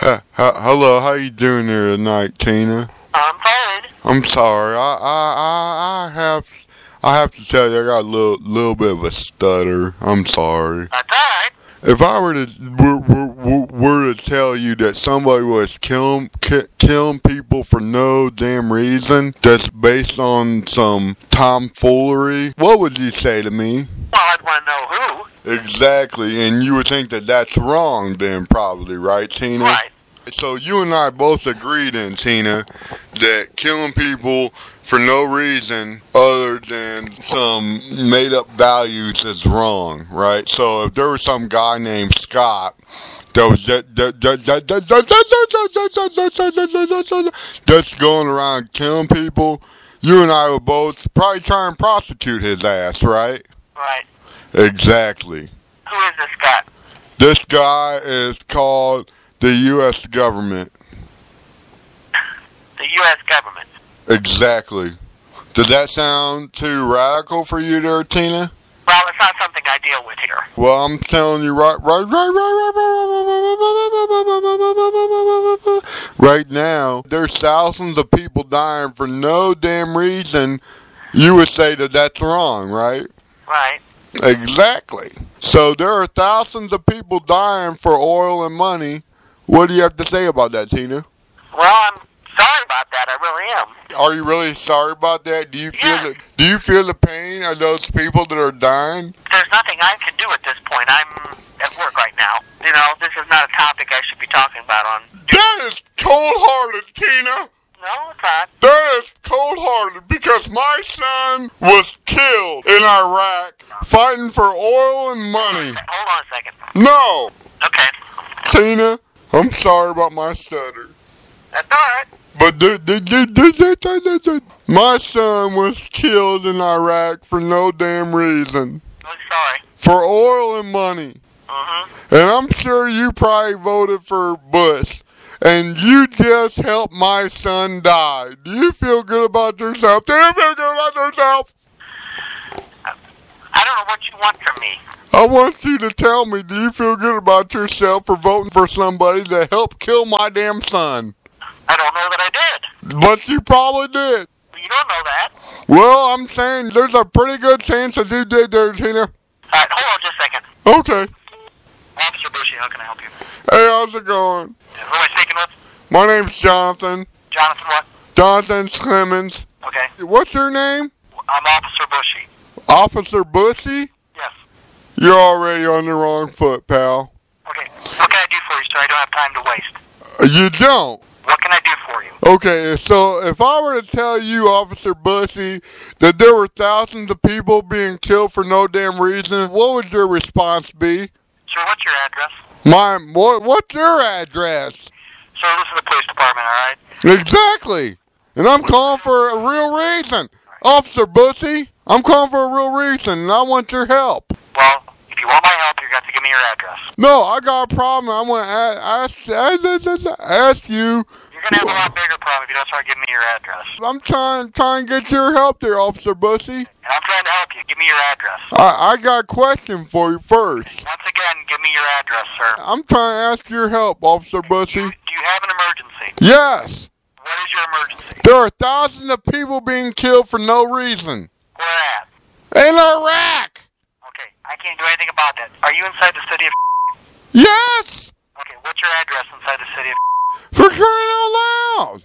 Ha, ha, hello, how you doing there tonight, Tina? I'm fine. I'm sorry. I, I, I, I have, I have to tell you, I got a little, little bit of a stutter. I'm sorry. That's alright. If I were to, were, were, were to tell you that somebody was killing, ki- killing people for no damn reason, that's based on some tomfoolery, what would you say to me? Well, I'd want to know who. Exactly, and you would think that that's wrong, then probably, right, Tina? Right. So you and I both agree then, Tina, that killing people for no reason other than some made up values is wrong, right? So if there was some guy named Scott that was just, just going around killing people, you and I would both probably try and prosecute his ass, right? Right. Exactly. Who is this guy? This guy is called the U.S. government. The U.S. government. Exactly. Does that sound too radical for you there, Tina? Well, it's not something I deal with here. Well, I'm telling you right, right, right, right, right, right, right now, there's thousands of people dying for no damn reason. You would say that that's wrong, right? Right. Exactly. So there are thousands of people dying for oil and money. What do you have to say about that, Tina? Well, I'm sorry about that. I really am. Are you really sorry about that? Do you feel Yeah. the Do you feel the pain of those people that are dying? There's nothing I can do at this point. I'm at work right now. You know, this is not a topic I should be talking about on. That is cold-hearted, Tina. No, it's not. That is cold-hearted because my son was killed in Iraq fighting for oil and money. Hold on a second. No, Okay. Tina, I'm sorry about my stutter. That's alright. But the, the, the, the, the, the, my son was killed in Iraq for no damn reason. I'm sorry. For oil and money. Mm-hmm. And I'm sure you probably voted for Bush. And you just helped my son die. Do you feel good about yourself? Do you feel good about yourself? I don't know what you want from me. I want you to tell me, do you feel good about yourself for voting for somebody that helped kill my damn son? I don't know that I did. But you probably did. You don't know that. Well, I'm saying there's a pretty good chance that you did there, Tina. Alright, hold on just a second. Okay. Officer Bushy, how can I help you? Hey, how's it going? Who am I speaking with? My name's Jonathan. Jonathan what? Jonathan Clemens. Okay. What's your name? I'm Officer Bushy. Officer Bushy? Yes. You're already on the wrong foot, pal. Okay. What can I do for you, sir? I don't have time to waste. You don't. What can I do for you? Okay, so if I were to tell you, Officer Bushy, that there were thousands of people being killed for no damn reason, what would your response be? Sir, what's your address? My, what, what's your address? Sir, this is the police department, alright? Exactly. And I'm calling for a real reason. Officer Bussy, I'm calling for a real reason, and I want your help. Well, if you want my help, you're going to to give me your address. No, I got a problem. I want to ask, ask, ask you. You're going to have a lot bigger problem if you don't start giving me your address. I'm trying, trying to get your help there, Officer Bussy. And I'm trying to help you. Give me your address. I, I got a question for you first. Once again, give me your address, sir. I'm trying to ask your help, Officer Bussy. Do you have an emergency? Yes, your emergency? there are thousands of people being killed for no reason. Where at? In Iraq! Okay, I can't do anything about that. Are you inside the city of... Yes! Okay, what's your address inside the city of... For crying out loud!